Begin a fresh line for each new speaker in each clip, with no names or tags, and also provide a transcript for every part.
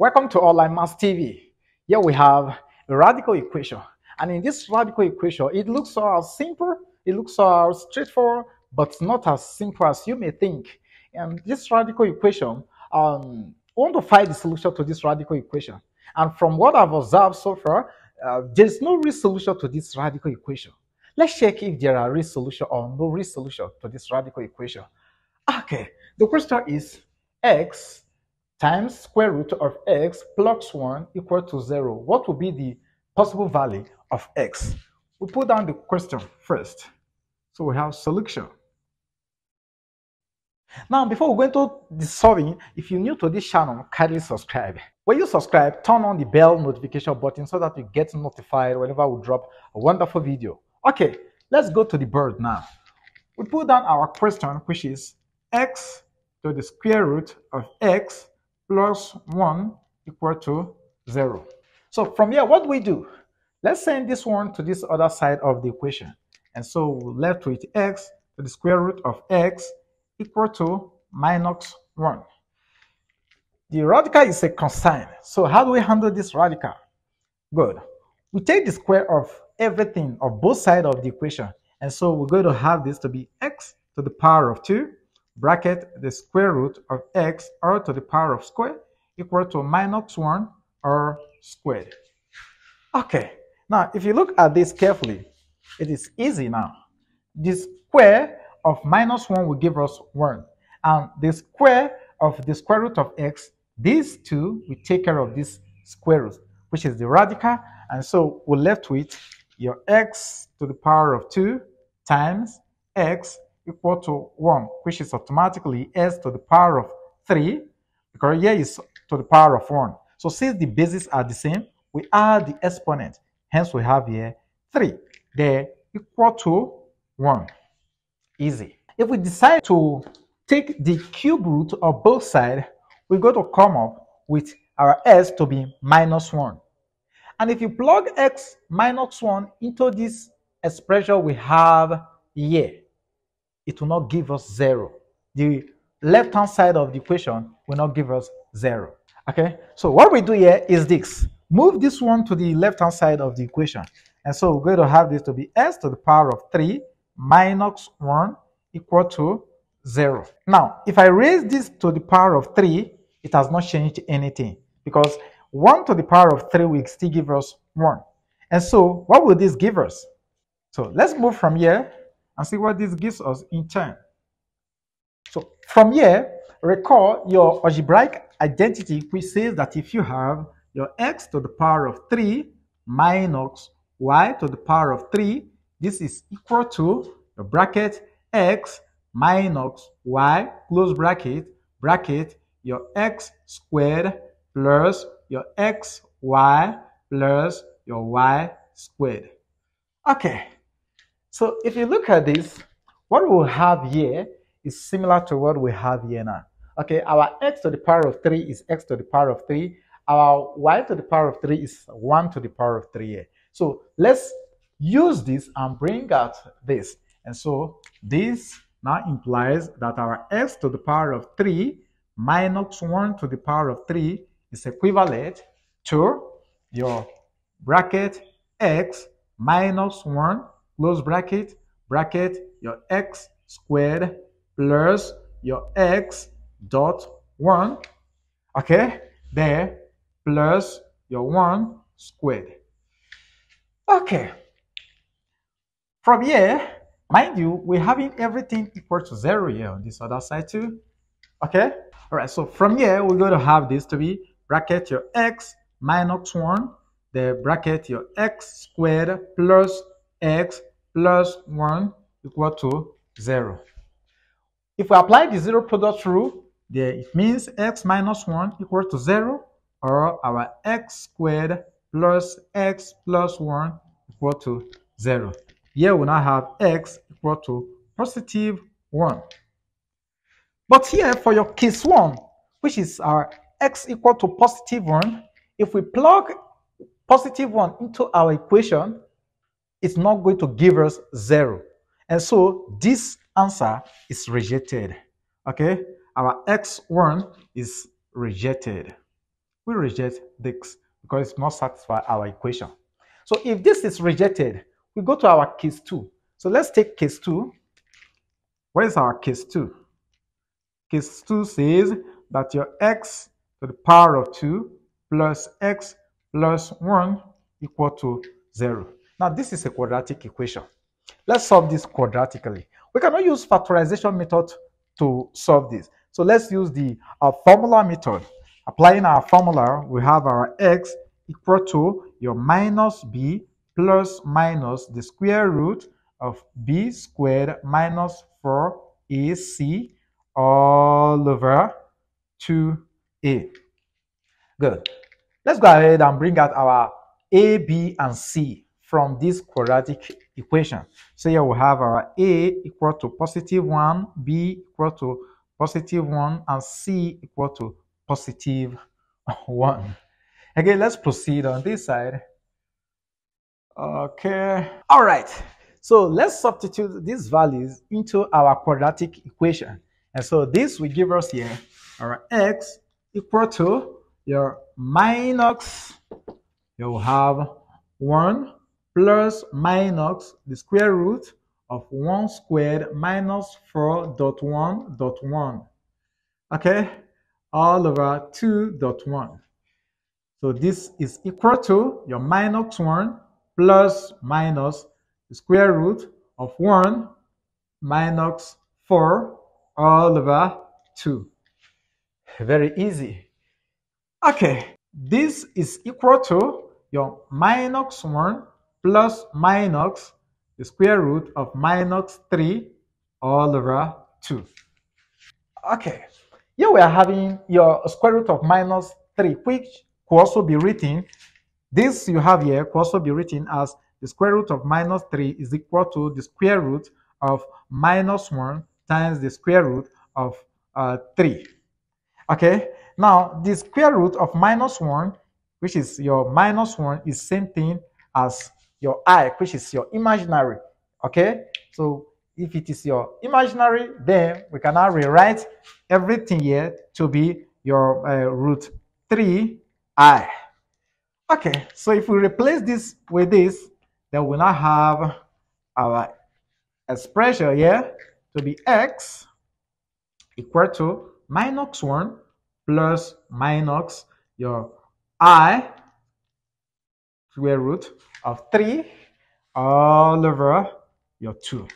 Welcome to Online Maths TV. Here we have a radical equation. And in this radical equation, it looks so simple, it looks so straightforward, but not as simple as you may think. And this radical equation, um, I want to find the solution to this radical equation. And from what I've observed so far, uh, there's no real solution to this radical equation. Let's check if there are real solution or no real solution to this radical equation. Okay, the question is x times square root of x plus 1 equal to 0. What will be the possible value of x? We put down the question first. So we have solution. Now, before we go into the solving, if you're new to this channel, kindly subscribe. When you subscribe, turn on the bell notification button so that you get notified whenever we drop a wonderful video. Okay, let's go to the board now. We put down our question, which is x to the square root of x plus 1 equal to 0. So from here, what we do? Let's send this one to this other side of the equation. And so we're left with x to the square root of x equal to minus 1. The radical is a constant. So how do we handle this radical? Good. We take the square of everything of both sides of the equation. And so we're going to have this to be x to the power of 2 bracket the square root of x or to the power of square equal to minus 1 or squared. Okay, now if you look at this carefully, it is easy now. The square of minus 1 will give us 1. And the square of the square root of x, these two will take care of this square root, which is the radical. And so we're left with your x to the power of 2 times x equal to 1, which is automatically s to the power of 3, because here is to the power of 1. So since the bases are the same, we add the exponent. Hence, we have here 3. They're equal to 1. Easy. If we decide to take the cube root of both sides, we're going to come up with our s to be minus 1. And if you plug x minus 1 into this expression we have here, it will not give us 0. The left-hand side of the equation will not give us 0. Okay, so what we do here is this. Move this one to the left-hand side of the equation. And so we're going to have this to be s to the power of 3 minus 1 equal to 0. Now, if I raise this to the power of 3, it has not changed anything because 1 to the power of 3 will still give us 1. And so, what will this give us? So, let's move from here and see what this gives us in turn. So, from here, recall your algebraic identity which says that if you have your x to the power of 3 minus y to the power of 3, this is equal to the bracket x minus y close bracket bracket your x squared plus your x y plus your y squared. Okay, so if you look at this, what we have here is similar to what we have here now. Okay, our x to the power of 3 is x to the power of 3. Our y to the power of 3 is 1 to the power of 3 here. So let's use this and bring out this. And so this now implies that our x to the power of 3 minus 1 to the power of 3 is equivalent to your bracket x minus 1 close bracket bracket your x squared plus your x dot 1 okay? There plus your 1 squared. Okay. From here mind you we're having everything equal to 0 here on this other side too okay? All right so from here we're going to have this to be bracket your x minus 1 the bracket your x squared plus x plus 1 equal to 0 if we apply the zero product rule, there it means x minus 1 equal to 0 or our x squared plus x plus 1 equal to 0. Here we now have x equal to positive 1. But here for your case 1, which is our x equal to positive 1, if we plug positive 1 into our equation, it's not going to give us 0. And so this answer is rejected. Okay, our x1 is rejected. we reject this because it's not satisfy our equation. So if this is rejected, we go to our case 2. So let's take case 2. Where is our case 2? Case 2 says that your x to the power of 2 plus x plus 1 equal to 0. Now this is a quadratic equation. Let's solve this quadratically. We cannot use factorization method to solve this. So let's use the uh, formula method. Applying our formula, we have our x equal to your minus b plus minus the square root of b squared minus 4ac all over 2a. Good. Let's go ahead and bring out our a, b, and c from this quadratic equation. So here we have our a equal to positive 1, b equal to positive 1, and c equal to positive 1. Again, let's proceed on this side. Okay. All right. So let's substitute these values into our quadratic equation. And so this will give us here our x equal to your minus, you'll have 1 plus minus the square root of 1 squared minus 4 dot 1 dot 1. Okay, all over 2 dot 1. So this is equal to your minus 1 plus minus the square root of 1 minus 4 all over 2. Very easy. Okay, this is equal to your minus 1 plus minus the square root of minus 3 all over 2. Okay, here we are having your square root of minus 3, which could also be written, this you have here could also be written as the square root of minus 3 is equal to the square root of minus 1 times the square root of uh, 3. Okay, now, the square root of minus 1, which is your minus 1, is same thing as your i, which is your imaginary. Okay? So, if it is your imaginary, then we can now rewrite everything here to be your uh, root 3i. Okay, so if we replace this with this, then we now have our expression here to be x equal to minus 1 plus minus your i square root of 3 all over your 2.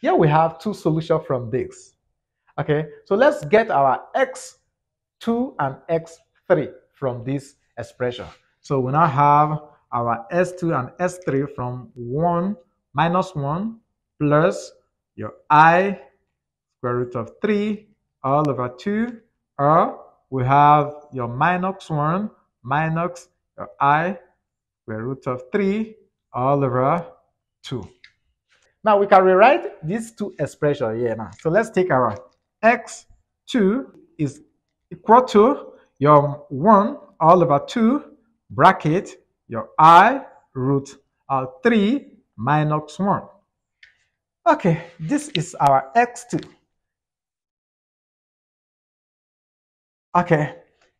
Here we have two solutions from this. Okay, so let's get our x2 and x3 from this expression. So we now have our s2 and s3 from 1 minus 1 plus your i square root of 3 all over 2 or we have your minus 1 minus your i square root of 3 all over 2. Now we can rewrite these two expressions here now. So let's take our x2 is equal to your 1 all over 2 bracket your i root of 3 minus 1. Okay, this is our x2. Okay,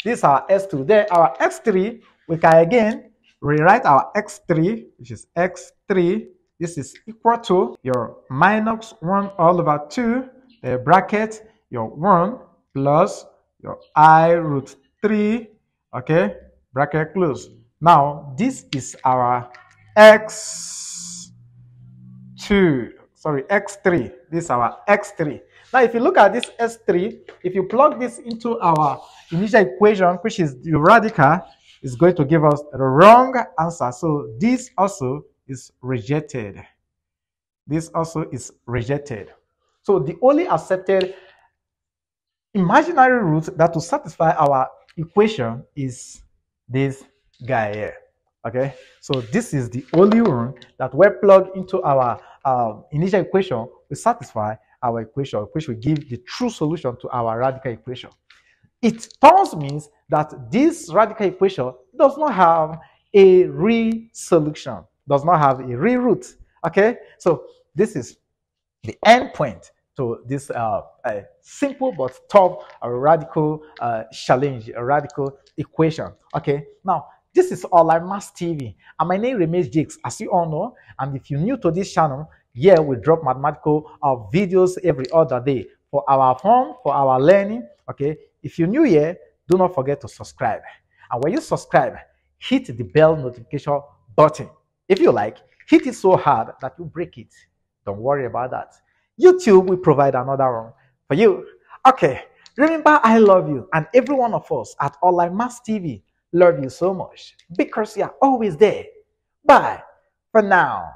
this is our x2. Then our x3, we can again rewrite our x3, which is x3. This is equal to your minus 1 all over 2, the bracket, your 1 plus your i root 3, okay, bracket close. Now, this is our x2, sorry, x3. This is our x3. Now, if you look at this S3, if you plug this into our initial equation, which is the radical, is going to give us the wrong answer. So this also is rejected. This also is rejected. So the only accepted imaginary root that will satisfy our equation is this guy here. Okay, so this is the only one that we plug into our uh, initial equation will satisfy our equation, which will give the true solution to our radical equation. It thus means that this radical equation does not have a real solution, does not have a real root. Okay, so this is the end point to this uh, simple but tough, radical uh, challenge, a radical equation. Okay, now this is Online Maths TV, and my name remains Jakes, as you all know. And if you're new to this channel, here we drop mathematical uh, videos every other day for our fun, for our learning. Okay, if you're new here, do not forget to subscribe. And when you subscribe, hit the bell notification button. If you like, hit it so hard that you break it. Don't worry about that. YouTube will provide another one for you. Okay, remember I love you and every one of us at Online Maths TV love you so much because you are always there. Bye for now.